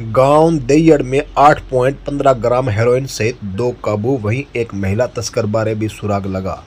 गाँव दैयड़ में 8.15 gram heroin सहित दो काबू, वहीं एक महिला तस्कर बारे भी सुराग लगा।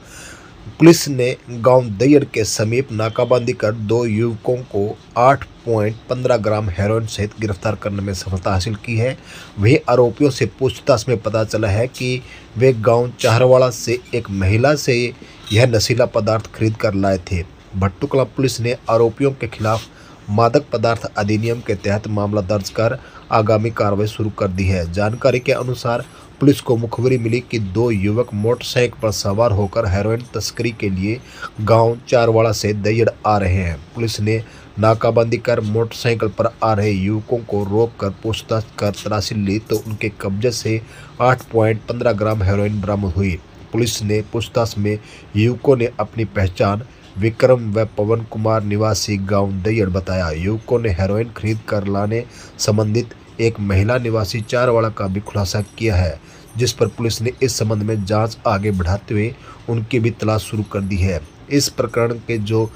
पुलिस ने गाँव दैयड़ के समीप नाकाबंदी कर दो युवकों को 8.15 ग्राम हेरोइन सहित गिरफ़्तार करने में सफलता हासिल की है। वहीं आरोपियों से पूछताछ में पता चला है कि वे गाँव चाहरवाड़ा से एक महिला से यह नशीला पदार्थ खरीद कर लाए थे। भट्टुकला पुलिस ने आरोपियों के खिलाफ मादक पदार्थ अधिनियम के तहत मामला दर्ज कर आगामी कार्रवाई शुरू कर दी है। जानकारी के अनुसार पुलिस को मुखबरी मिली कि दो युवक मोटरसाइकिल पर सवार होकर हेरोइन तस्करी के लिए गाँव चारवाड़ा से दैयड़ आ रहे हैं। पुलिस ने नाकाबंदी कर मोटरसाइकिल पर आ रहे युवकों को रोककर पूछताछ कर तलाशी ली तो उनके कब्जे से 8.15 ग्राम हेरोइन बरामद हुई। पुलिस ने पूछताछ में युवकों ने अपनी पहचान विक्रम व पवन कुमार निवासी गाँव दैयड़ बताया। युवकों ने हेरोइन खरीद कर लाने संबंधित एक महिला निवासी चारवाड़ा का भी खुलासा किया है, जिस पर पुलिस ने इस संबंध में जाँच आगे बढ़ाते हुए उनकी भी तलाश शुरू कर दी है। इस प्रकरण के जो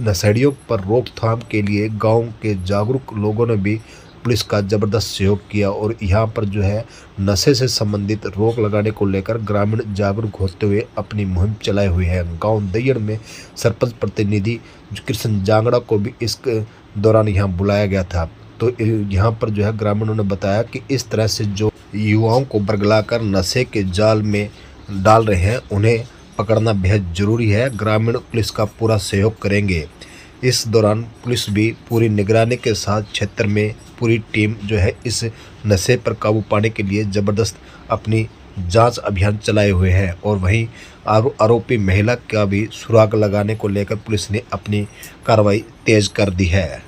नशेड़ियों पर रोकथाम के लिए गाँव के जागरूक लोगों ने भी पुलिस का ज़बरदस्त सहयोग किया और यहाँ पर जो है नशे से संबंधित रोक लगाने को लेकर ग्रामीण जागरूक होते हुए अपनी मुहिम चलाए हुए हैं। गाँव दैयड़ में सरपंच प्रतिनिधि कृष्ण जांगड़ा को भी इस दौरान यहाँ बुलाया गया था। तो यहाँ पर जो है ग्रामीणों ने बताया कि इस तरह से जो युवाओं को बरगलाकर नशे के जाल में डाल रहे हैं, उन्हें पकड़ना बेहद ज़रूरी है। ग्रामीण पुलिस का पूरा सहयोग करेंगे। इस दौरान पुलिस भी पूरी निगरानी के साथ क्षेत्र में पूरी टीम जो है इस नशे पर काबू पाने के लिए ज़बरदस्त अपनी जाँच अभियान चलाए हुए हैं और वहीं आरोपी महिला का भी सुराग लगाने को लेकर पुलिस ने अपनी कार्रवाई तेज कर दी है।